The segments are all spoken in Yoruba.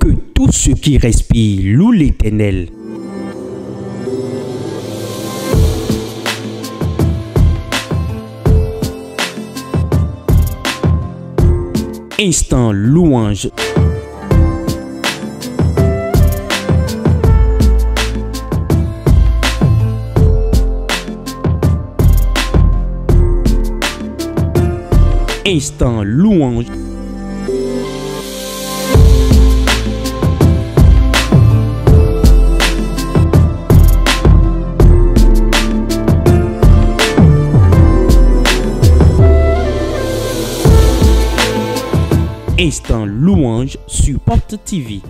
que tout ce qui respire loue l'Éternel. Instant louange. Instant louange. Instant Louange sur Porte TV.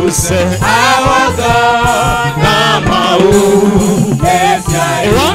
who said, Our God, Namahu, yes, I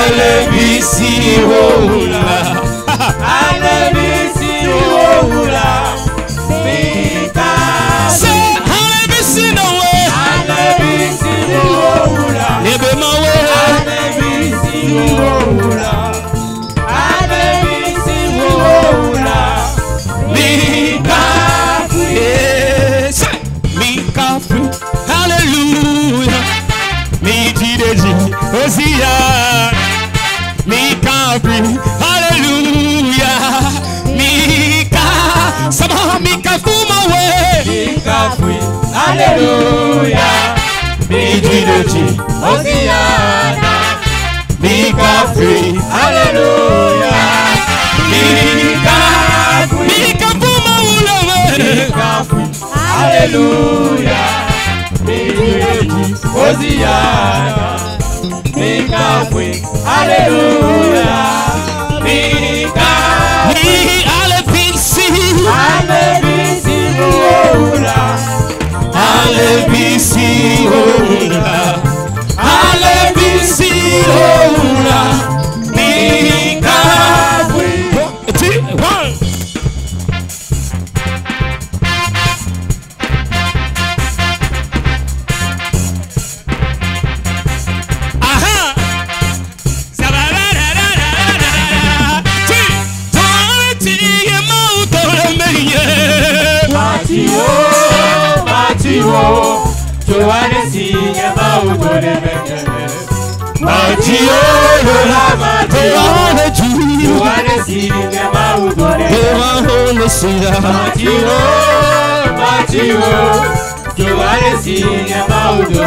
Alebisi wo la. Hallelujah. Mijidoji, Hosiana. Mika free, Hallelujah. Mika free. Mika puma ulewe. Mika free, Hallelujah. Mijidoji, Hosiana. Mika free, Hallelujah. òun rà alẹ́ bí sí òun rà. Eva Holusia Matio Matio Joaresi Yamaudo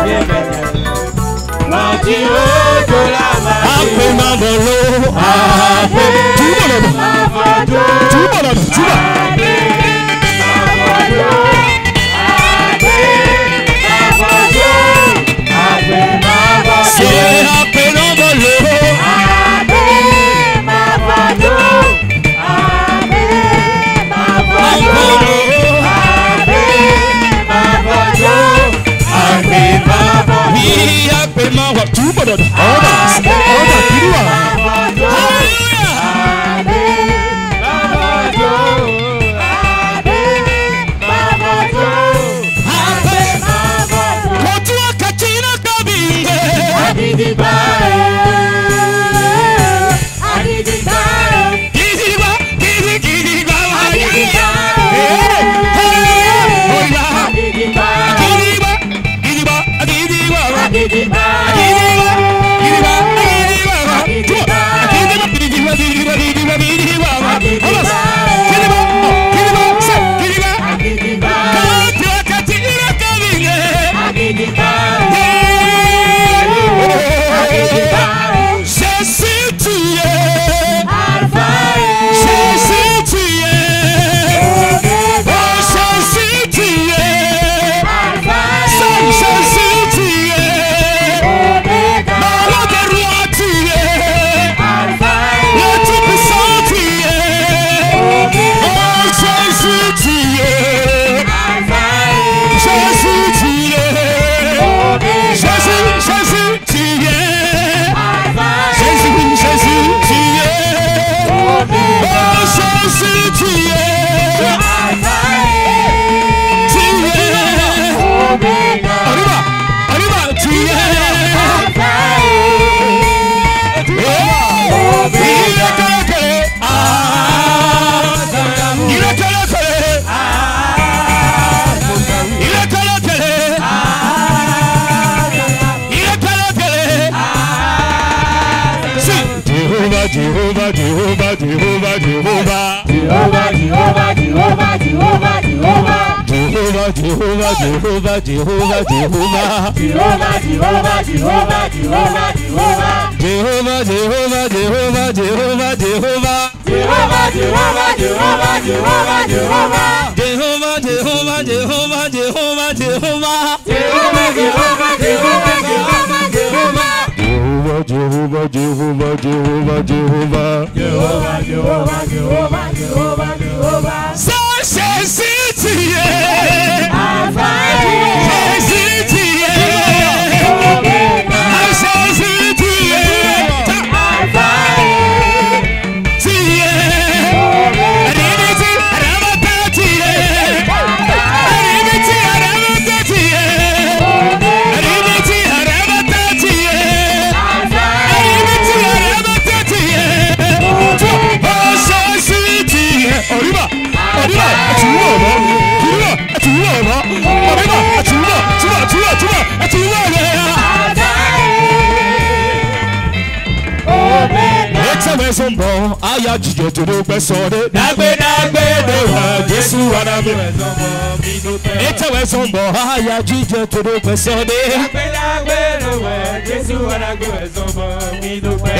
Matio Jolama Ape Mabolo Ape Tuba Tuba Tuba Tuba iya bema wa tu bodo oda oda kiriwa Goodbye. Jehovah, Jehovah, Jehovah, Jehovah, Jehovah. Jehovah, Jehovah, Jehovah, Jehovah, Jehovah. Jehovah, Jehovah, Jehovah, Jehovah, Jehovah. Jehovah, Jehovah, Jehovah, Jehovah, Jehovah. Jehovah, Jehovah, Jehovah, Jehovah, Jehovah. Jehovah, Jehovah, Jehovah, Jehovah, Jehovah. Jehovah, Jehovah, Jehovah, Jehovah, Jehovah. Jehovah, Jehovah, Jehovah, Jehovah, Jehovah. Jehovah, Jehovah, Jehovah, Jehovah Yeye. Àbáyé. Fèsì. mẹ́sàn-án bọ̀ àyà jíjọ tó ló gbẹ́sọ̀ dé. dágbé Eita, Então é zombó, raia de diante do percebe.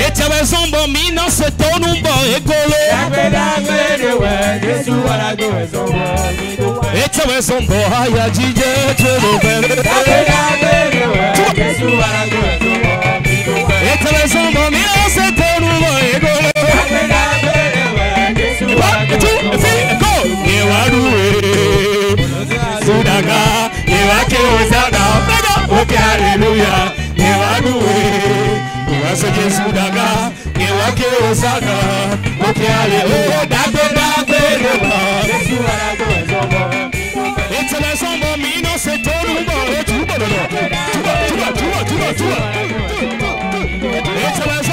Então é zombó, mi não se tô num bom Então é zombó, raia de diante do percebe. Então é zombó, mi não num bom one two three go. Yewaruwe sudaga yewake ozada mega woke hallelujah. Yewaruwe yewasoke sudaga yewake ozada woke hallelujah. Dagbe dagbe lewa Jésù arajo ezomo. Ìtẹ̀lẹ̀ sọ́mọ mi iná ṣe tó ń bọ̀ ojú bọ̀ lọ́dọ̀. Túbọ̀ túbọ̀ túbọ̀ túbọ̀ túbọ̀. Ìtẹ̀lẹ̀ sọ́mọ.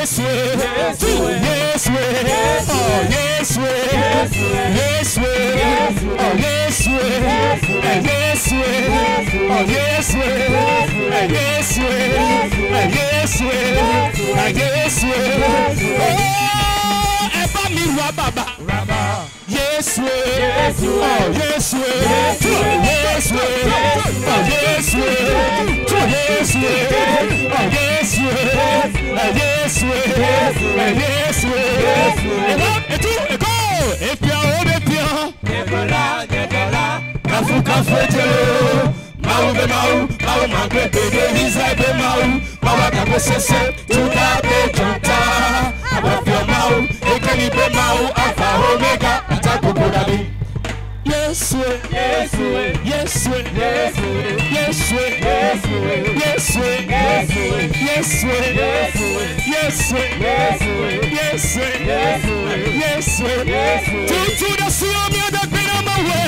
Yeswe, Yeswe, oh Yeswe, Yeswe, oh Yeswe, Yeswe, oh Yeswe, Yeswe, Yeswe, Yeswe, oh ẹ bá mi wá bàbá. yes way, yes way, yes way, yes way, yes way, yes way, yes way, yes way, yes way. Etu eko epia obe pia. Debola debola kafu kafu etelo. Mau be mau mau magbe bebe hizai be mau. Mawa kabo sese tuta be tuta. Abafia mau ekani be mau afa omega. Yeswe Yeswe Yeswe Yeswe Yeswe Yeswe Yeswe Yeswe Yeswe Yeswe Yeswe Yeswe Tutu da sio mi da pena mawe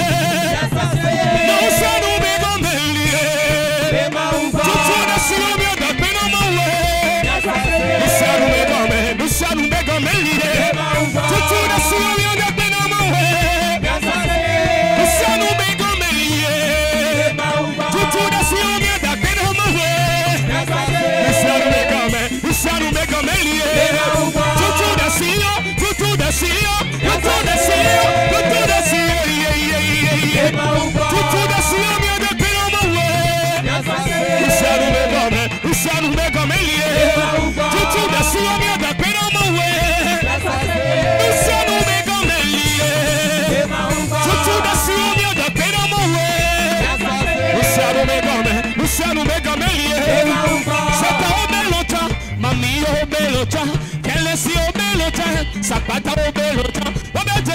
Na usanu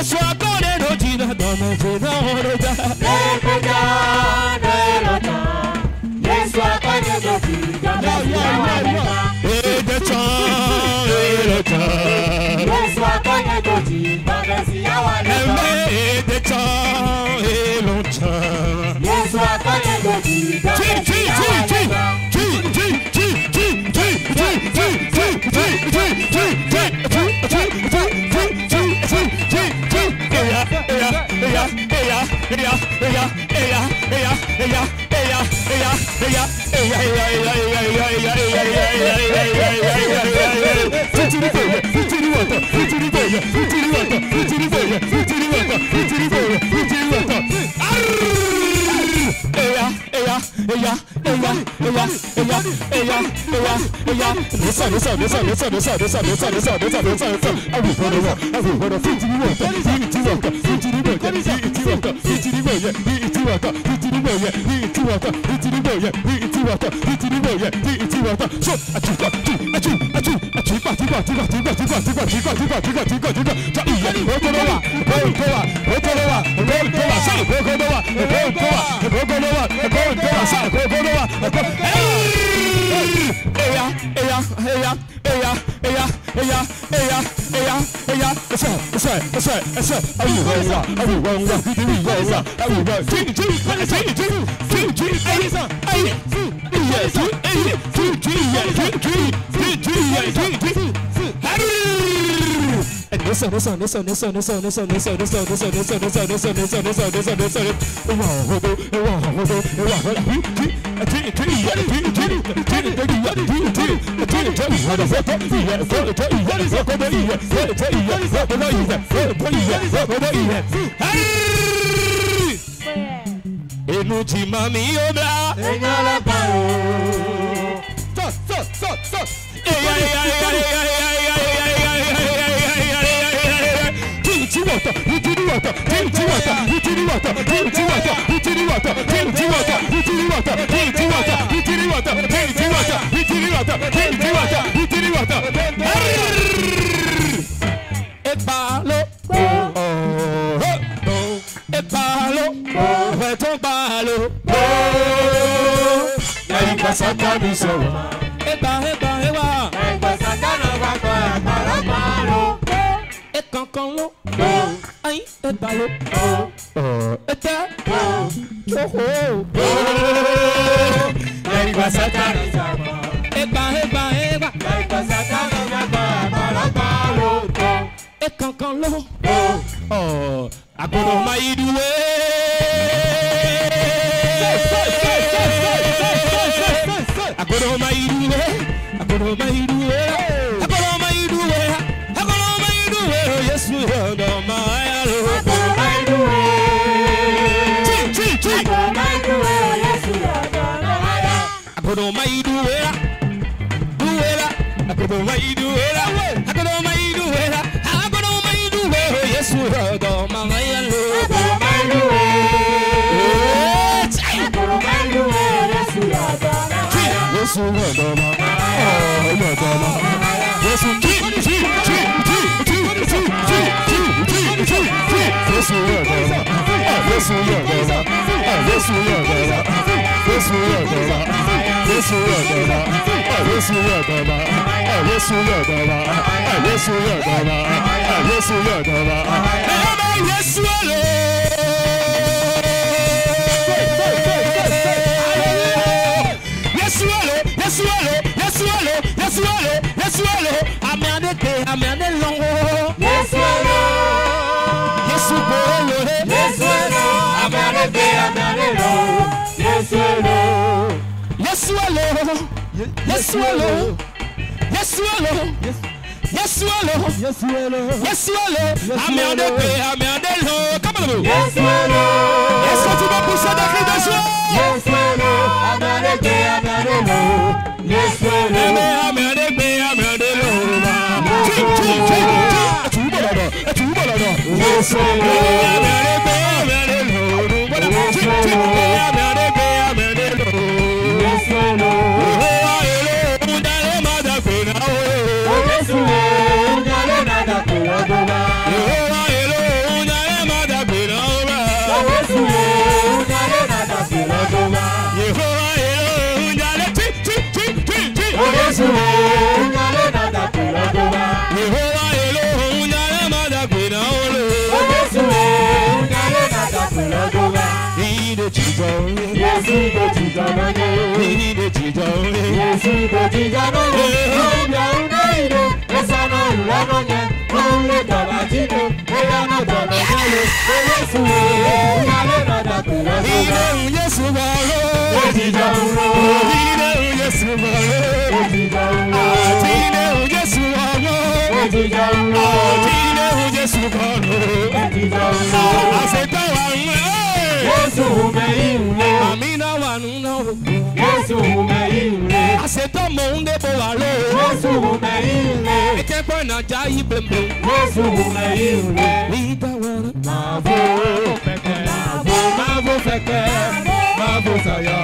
aṣọ agbóre ló jìnnà dọ̀nà fèrè. fòyẹ ìtìrí wọ̀tọ̀ ìtìrí fòyẹ ìtìrí wọ̀tọ̀ ìtìrí fòyẹ ìtìrí wọ̀tọ̀. Eya eya eya eya eya eya eya eya eya lisa lisa lisa lisa lisa lisa lisa lisa lisa lisa lisa awo gbọdọ wọ awo gbọdọ fún ìtìrí wọ̀tọ̀ fún ìtìrí wọ̀tọ̀ fún ìtìrí wọ̀tọ̀ fún ìtìrí wọ̀tọ̀ fún ìtìrí wọ̀yẹ fún ìtìrí ìtìwọ̀tọ̀ ìtìnígbò yẹ ní ìtìwọ̀tọ̀ ìtìnígbò yẹ so àtúkọ̀ tù ẹtù ẹtù ẹtù ìgbà tìgbà tìgbà tìgbà tìgbà tìgbà tìgbà tìgbà tìgbà tìgbà tìgbà tà ìyẹ ògbólówà ògbólówà ògbólówà ògbólówà sà ògbólówà ògbólówà ògbólówà ògbólówà sà ògbólówà ògbólówà. eya eya eya eya eya eya eya eya eya ẹsẹ ẹsẹ ẹsẹ ẹsẹ awùwọ ẹsà awùwọ ẹwà awùwọ ẹsà awùwọ jíìnì jíìnì jíìnì jíìnì jíìnì jíìnì ẹyẹ sàn ẹyẹ fún iyẹ sàn ẹyẹ fún jíìnì jíìnì jíìnì jíìnì jíìnì jíìnì jíìnì jíìnì hẹrì. listen, listen, listen, listen, listen, listen, listen, listen, listen, listen, listen, listen, listen, listen, listen, listen, Inu ti ma mi yo bla. Eyan la pa o. Stop, stop, stop, stop. Eya, eya, eya, eya, eya, eya, eya, eya water, Houdini water, Trinity water, Houdini water, Trinity water, Houdini water, Trinity water, Houdini water, Trinity water, Houdini water, Trinity water, Houdini water, Trinity water, Houdini water. Ebalo, ebalo, ẹ̀tún balo. Ẹ̀yin kàṣà kábi sọ̀rọ̀. Ebalo. Ete Choko Egba satana jama Egba egba egba Egba satana jama Balaba loko Ekankan lo Agolo mayiduwe sùúrù ẹ̀dọ̀ wa ẹ̀wọ́ sùúrù ẹ̀dọ̀ wa ẹ̀wọ́ sùúrù ẹ̀dọ̀ wa ẹ̀wọ́ sùúrù ẹ̀dọ̀ wa ẹ̀wọ́ sùúrù ẹ̀dọ̀ wa. ẹ̀rọ bá yẹ sùúrù. Yesuelo, Yesuelo, Yesuelo, Yesuelo, Amane Yes, swallow. Yes, swallow. Yes, swallow. Yes, swallow. Yes, swallow. I'm Come on, Yes, Yes, what you push that I can do. Yes, swallow. I'm on the pay. I'm on the low. Yes, swallow. I'm on the pay. I'm on the low. Yes, が地じゃなげ耳で地上へイエスが地じゃなげ本がうないる餌の裏のげ本へたまじる親のたまじるイエスへ生まれまだ暮らすイエスがお地上へイエスがお地上へイエスがお地上へ Yesu kọlu, àṣetá wa ń lọ. Yesu umeimle. Amina wanuna. Yesu umeimle. Aseta monde bolalo. Yesu umeimle. Ekepo na jai bembo. Yesu umeimle. Lida wana. Mavo peke. Mavo mavo peke. Mavo saya.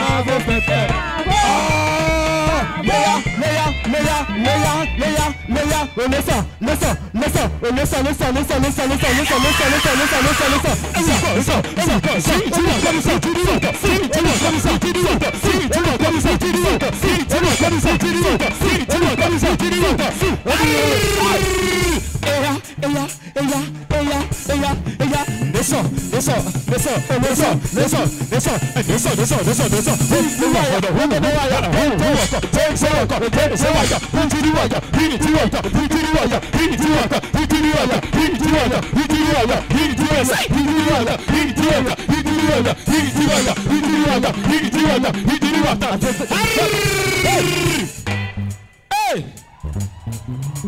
Mavo peke. Ah, yeah. Leia, Leia, Leia, Leia, Leia, Vanessa, Vanessa, Vanessa, Vanessa, Vanessa, Vanessa, Vanessa, Vanessa, Vanessa, Vanessa, Vanessa, Vanessa, Vanessa, Vanessa, Vanessa, Vanessa, tiwaka teesewaka itiriwaka initiwaka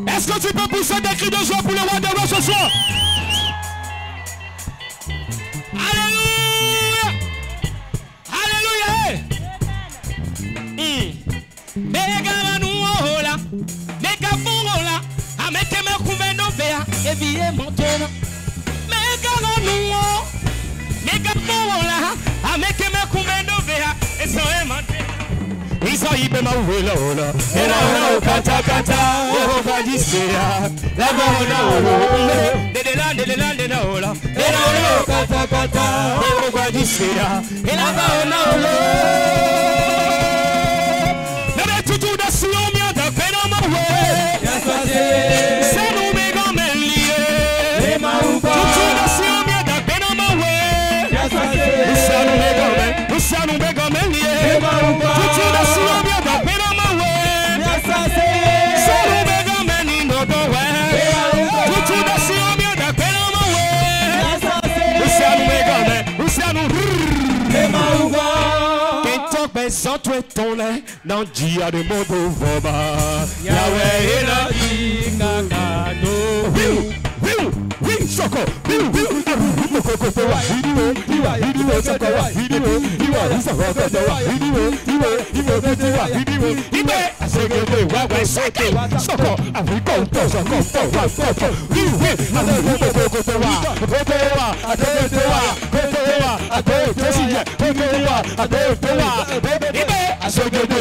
Est-ce que tu peux pousser des cris de joie pour le roi des rois ce soir pátápátá. Ó gbọ́dí ṣèrà. Ìlànà ọ̀nà olówó. Santo é tão, Não dia de modo voba. Yahweh é na dica, cado. Viu, viu, viu, soco, viu, viu. Até eu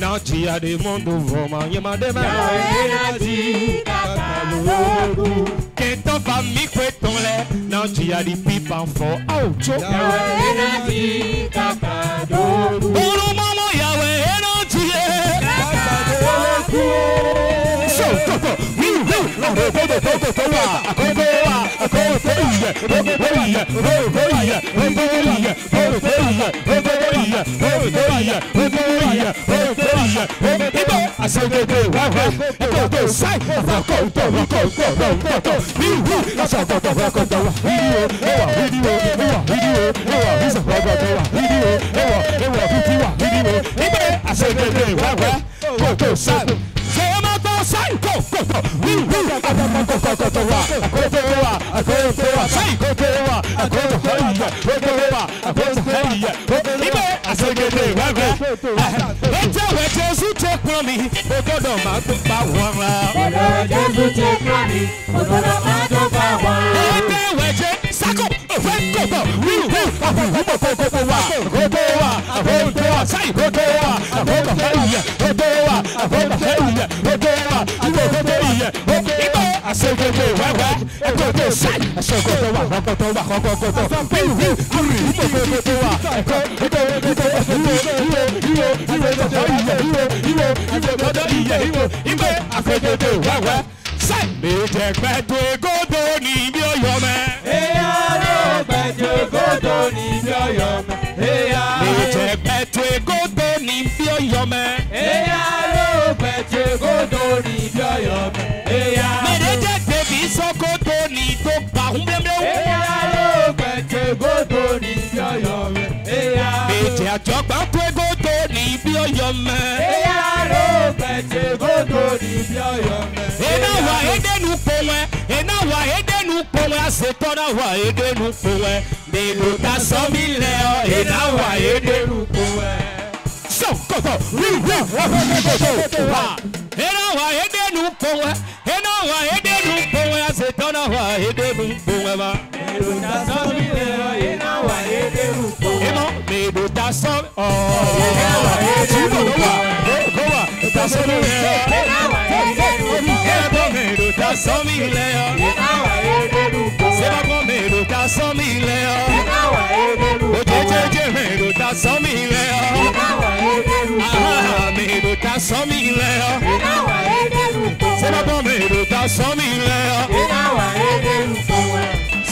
na tia de mundo voma nyima de me na ena di katalogu keto va mi kweton le na tia di pipa fo au cho na ena di katalogu uru mama yawe ena tia katalogu so so so wu wu na de de de de wa akowa akowa Assim que deu, vai, vai, é cordão, sai, vai, cordão, vai, cordão, cordão, viu, é só cordão, vai, cordão, viu, eu arruido, eu arruido, eu arruido, vai, vai, eu arruido, eu arruido, eu arruido, eu arruido, e bem, assim que deu, vai, vai, cordão, sai, cê matou, sai, cordão, viu, cordão, cordão, cordão, cordão, okewa okewa akotohoyiye okewa akotohoyiye ibẹ asegede wẹwẹ ẹjẹ wẹ Jésù tó pọn mi o gbọ́dọ̀ máa tó pa wọn ra. ẹjẹ Jésù tó pọn mi o gbọ́dọ̀ máa tó pa wọn. ẹjẹ wẹ jẹ sako òfé kòkò wíwú àbùkù kòkòkò wa kòkòwà àbòkòwà sáyì kòkòwà àbòkòhẹyẹ kòkòwà àbòkòhẹyẹ kòkòwà ìwòkòkòyẹ ìbò àsegede wẹwẹ ẹkọkọ sáyì àkọ́kọ́ tó wà àkọ́kọ́ kó tó bíwì kúrì kókó tó wà ẹ̀kọ́ ìkó ìkó ìwé ìwé ìwé ìwé tọ̀tọ̀ ìwé ìwé ìwé ìwé tọ̀tọ̀ ìyẹ ìwé ìwé àkọ́kọ́ tó wà sẹ́ẹ̀ mi jẹ́ pẹ́ àjọpá pé gbogbo ní ibi ọyọ mẹ. ẹyà ló bẹ̀tẹ̀ gbogbo ní ibi ọyọ mẹ. iná wà édénu pòwẹ iná wà édénu pòwẹ àṣetọ́nà wà édénu pòwẹ nílò ta sọ́mi lẹ̀ ọ́ iná wà édénu pòwẹ. sọ́kọ̀tọ̀ wíwú wọ́pẹ́ gbogbo wa. iná wà édénu pòwẹ iná wà édénu pòwẹ àṣetọ́nà wà édénu pòwẹ wa. nílò ta sọ́mi. sọ mi lẹ ọ. Ìdáwà èdèrú bọ̀. Sébàgbọ́ mi rò ta sọ mi lẹ ọ. Ìdáwà èdèrú bọ̀. Òjèjèjè mi rò ta sọ mi lẹ ọ. Ìdáwà èdèrú bọ̀. Àhàhà mi rò ta sọ mi lẹ ọ. Ìdáwà èdèrú bọ̀. Sébàgbọ́ mi rò ta sọ mi lẹ ọ. Ìdáwà èdèrú bọ̀.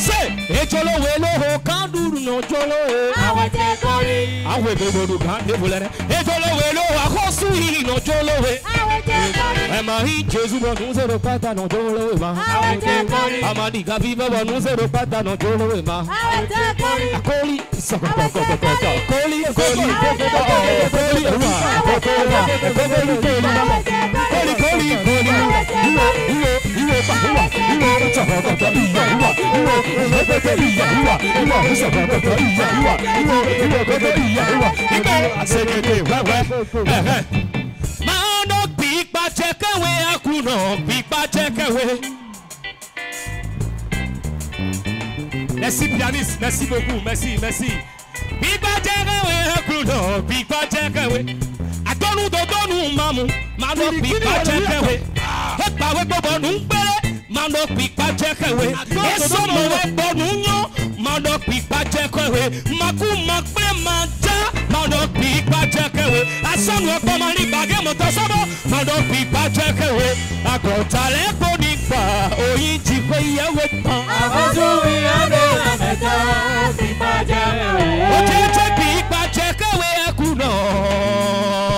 Ṣé ètò olówó olówó no jolowe awe te kori awe be bodu kan te bolere e jolowe lo wa ko su yi no jolowe awe kori e ma hi jesu bo nu se ro pata no jolowe ma awo te kori ama di ga bi bo nu se ro pata no jolowe ma awe te kori koli so ko ko ko ko koli koli koli koli koli koli koli koli koli kọ́tẹ́ ìyá ìwà ìwà ìṣọ̀kan kọ́tẹ́ ìyá ìwà ìwà ìwà kọ́tẹ́ ìyá ìwà. Ibẹ̀ àṣegede wẹ́wẹ́. Máa ń bí pàtẹ́kẹ̀wé akùnà bí pàtẹ́kẹ̀wé. Merci pianiste, merci beaucoup, merci, merci. Bí pàtẹ́kẹ̀wé akùnà bí pàtẹ́kẹ̀wé. Àtọ́nu dòdònu màmú, màá lọ bí pàtẹ́kẹ̀wé. Ó gbàwé gbogbo nù ń pẹ́rẹ́ mando kpikpa jẹkẹwe eso mọwẹ bọnu yan mando kpikpa jẹkẹwe maku makpe ma ja mando kpikpa jẹkẹwe asanu ọgbọ ma ní gbàgé mọtò sọbọ mando kpikpa jẹkẹwe agọtalẹ kò ní gbà oyin ti pé iyẹwé tán. àbájú ìyáde àmẹta kpikpa jẹkẹwe. òjèjì kpikpa jẹkẹwe ẹkú náà.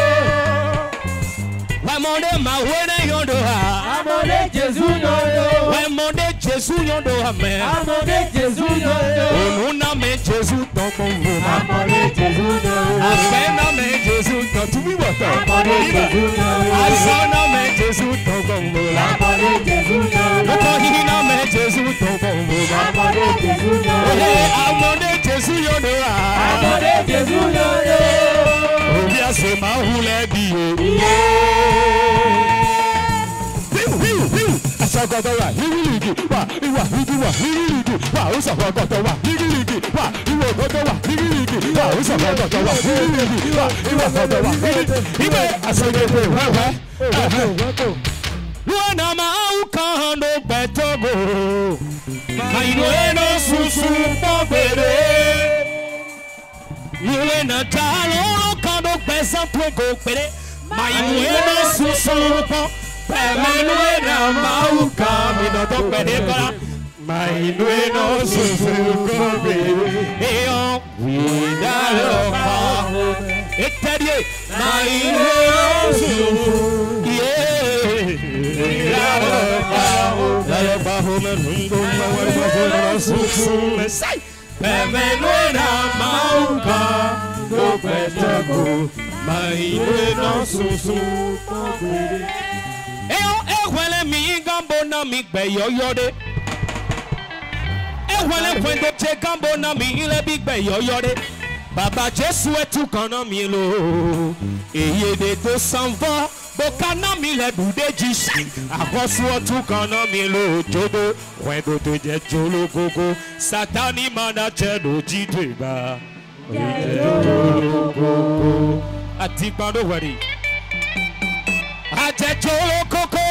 Wemode mawere yondo ha. Amode Jesu yondo. Wemode Jesu yondo ame. Amode Jesu yondo. Onuna me Jesu tomo wo. Amode Jesu yondo. Afena me Jesu to tumi wata. Amode Jesu yondo. Asana me Jesu tomo wo. Amode Jesu yondo. Okohina me Jesu tomo wo. Amode Jesu yondo. Ohe amode Jesu yondo ha. Amode Jesu yondo. Obi ase ma hulẹ bi o. Yeah. safadão é rig-lig, pá, e o arrigão é rig-lig, pá, o safadão é rig-lig, pá, e o arrigão é rig-lig, pá, o safadão é rig-lig, pá, e o arrigão é rig-lig, e bem, a sangue foi, ué, ué, Luana mauka no betogo Maino eno susu o Yule na talo no kano pesa tuego pere Maino eno susu povere Emmanuel Mauka Minoto Pedekola Mainueno Susukobe Eon Widaloha susu Mainueno Susukobe Emmanuel Mauka Minoto Pedekola Mainueno Susukobe Ewele mi gambo na mi gbe yoyore. Ewele kwende che gambo na mi ile bi gbe yoyore. Baba Jésù etu kan na mi lo. Eyede to sanfọ. Boka na mi le dude jisi. Akosu otu kan na mi lo jodo. Kwendo to je jolo gogo. Satani mana chedo jideba. Jolo gogo. Ati gbando wari. Ajẹjọ́ olókókó.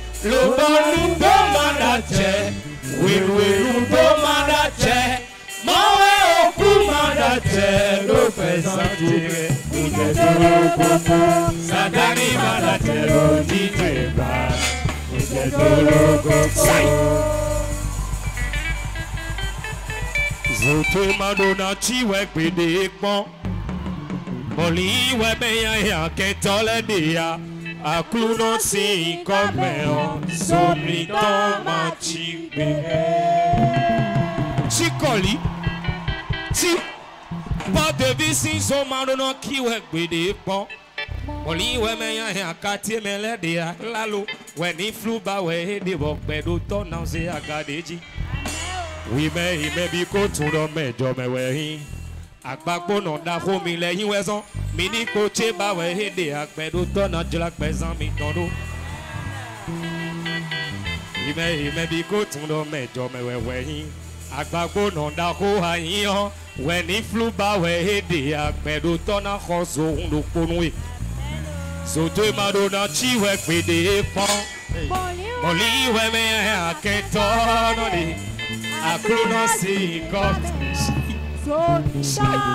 lobonu domadache wiwinu domadache mawe okumadache lofesantire ujedolokopo sadani madache loditeba ujedolokopo. Zote madona chiwe gbede pon Boli we beya ya ketole dia Aklunotsi komeo somritoma chikbe Chikoli Ti Pa devisi zomarono kiwe gbede pon Oli we meyan he akati melede lalo we ni fluba we de bo pedo to na se agadeji We me he me bi ko tun do mejo me we hin agbakpono daho mi le yin mi ni kpotse ba wɛ he de akpɛdo tɔna dzra kpɛzan mi tɔn do. ìmɛ ìmɛ bi kó tún lọ mɛ jɔmɛ wɛwɛ yin agbakpono daho ha yin yɔ ni flu ba wɛ he de akpɛdo tɔna xɔ zohun do kponu ye zoto ma do na tsi wɛ gbede pɔn mɔli wɛ mɛ akɛtɔ nɔ de akronɔ sórí ṣọ́ra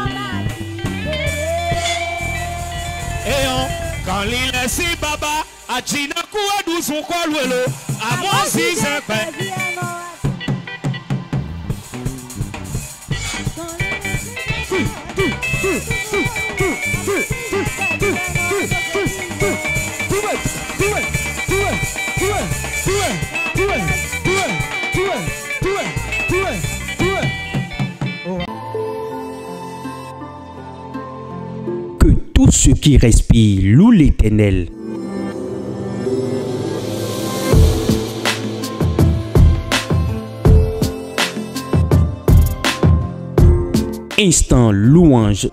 èèyàn kan lílẹ̀ sí baba àjìnàkú ẹ̀dùn sùn kọlu èlò àmọ́ sí sẹ́pẹ̀. ceux qui respire louent l'Éternel. Instant louange.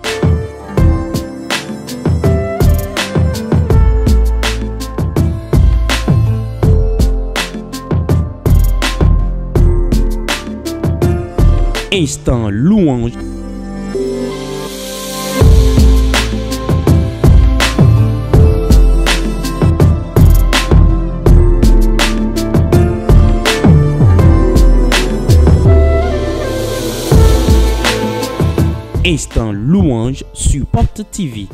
Instant louange. Instant Louange sur TV.